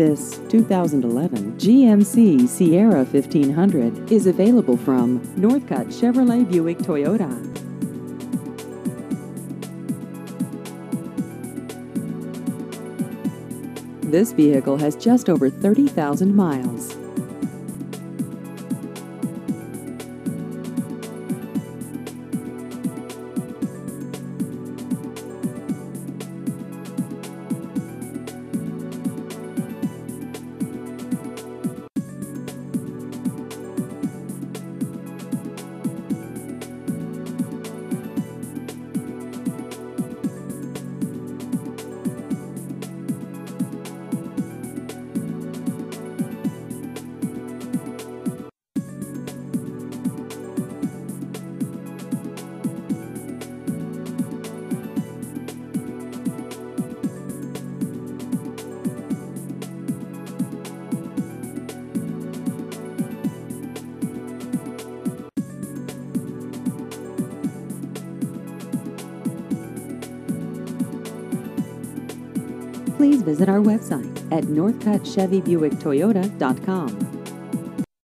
This 2011 GMC Sierra 1500 is available from Northcutt Chevrolet Buick Toyota. This vehicle has just over 30,000 miles. Please visit our website at northcuttchevybuicktoyota.com.